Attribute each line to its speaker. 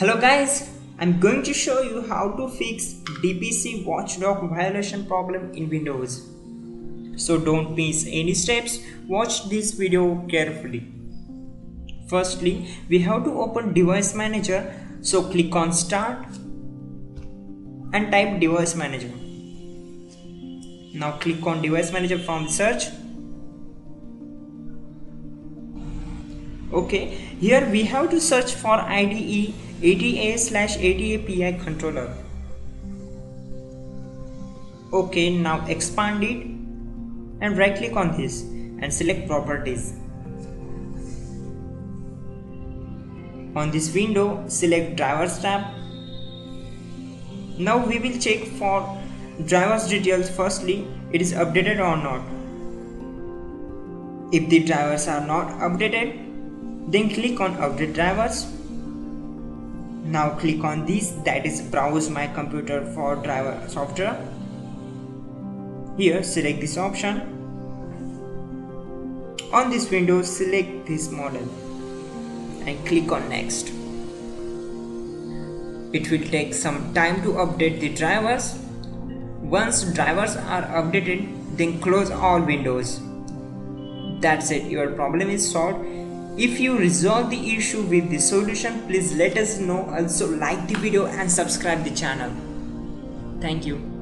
Speaker 1: Hello guys, I'm going to show you how to fix DPC watchdog violation problem in Windows. So don't miss any steps, watch this video carefully. Firstly, we have to open device manager, so click on start and type device manager. Now click on device manager from search. Okay, here we have to search for IDE ATA slash ATAPI controller. Okay, now expand it and right click on this and select properties. On this window, select drivers tab. Now we will check for drivers details firstly, it is updated or not. If the drivers are not updated, then click on update drivers. Now click on this. That is browse my computer for driver software. Here select this option. On this window select this model and click on next. It will take some time to update the drivers. Once drivers are updated then close all windows. That's it. Your problem is solved if you resolve the issue with the solution, please let us know. Also like the video and subscribe the channel. Thank you.